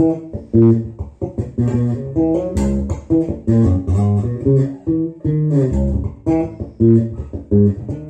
Thank you.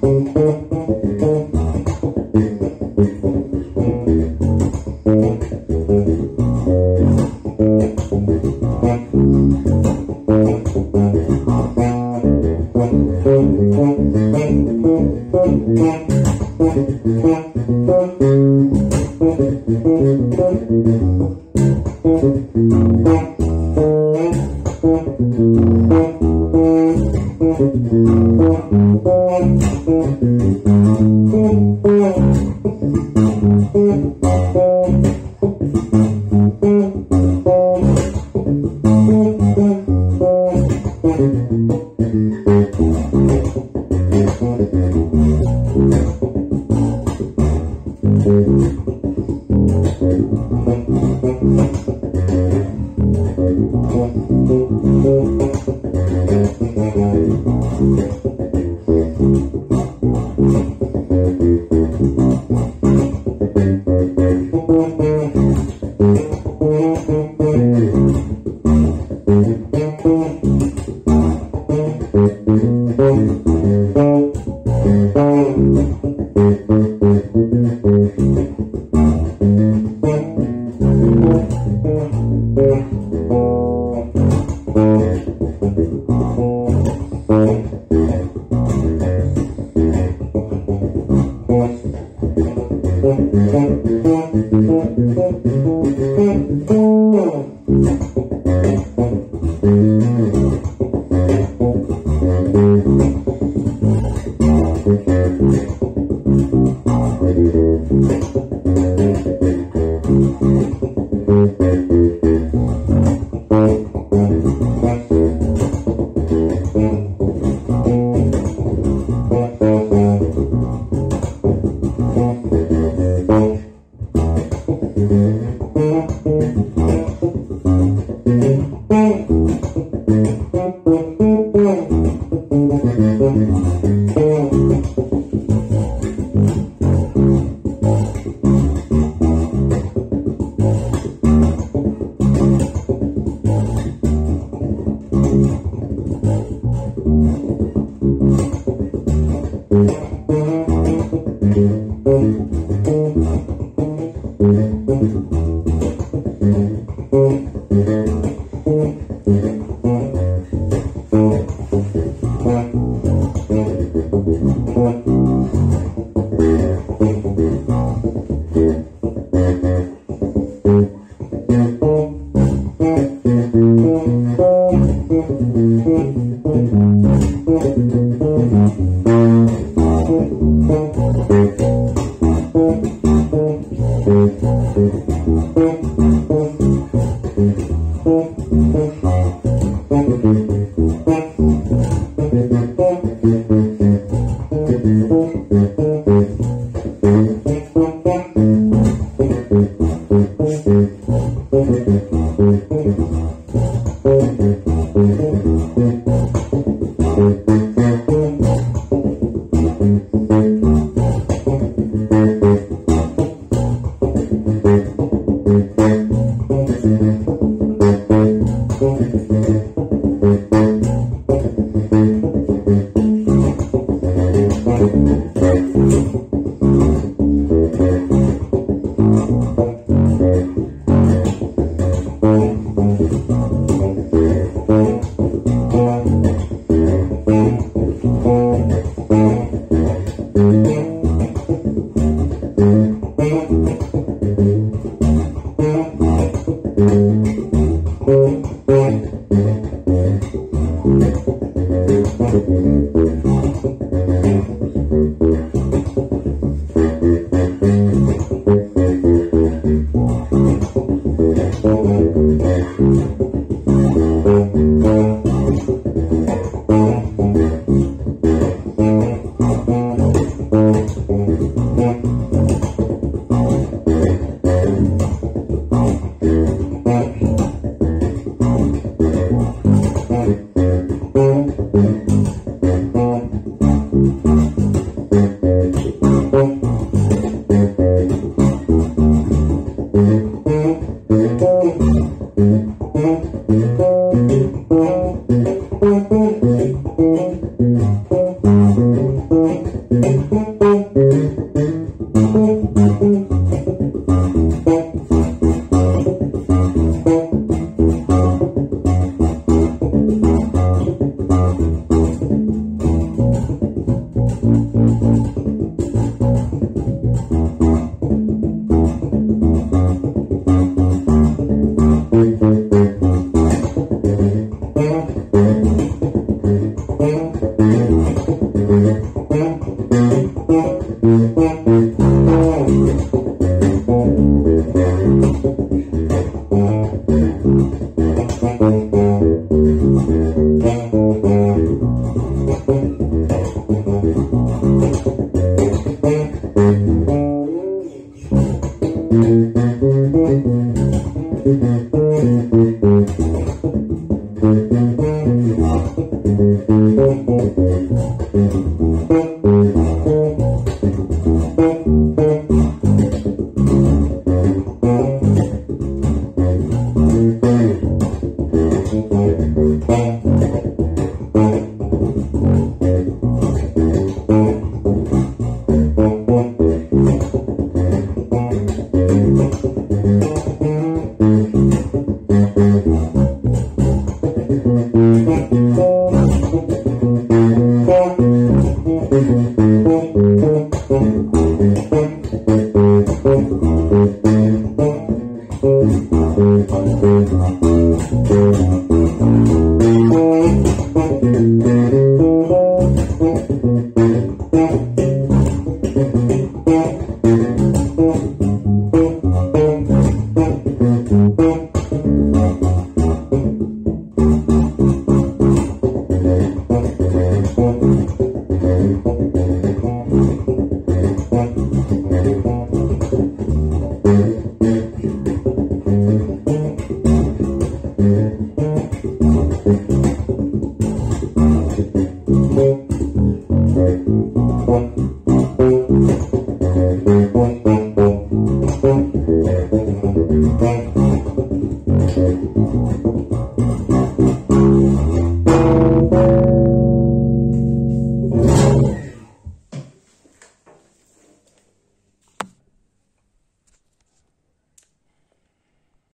Thank you. thank